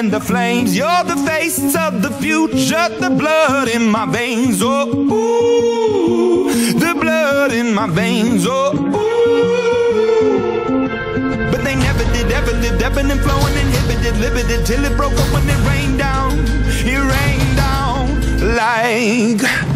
and the flames. You're the face of the future, the blood in my veins. Oh, ooh, the blood in my veins. Oh, ooh. But they never did, ever lived, ebbing and flowing, inhibited, limited, till it broke up when it rained down. It rained down like.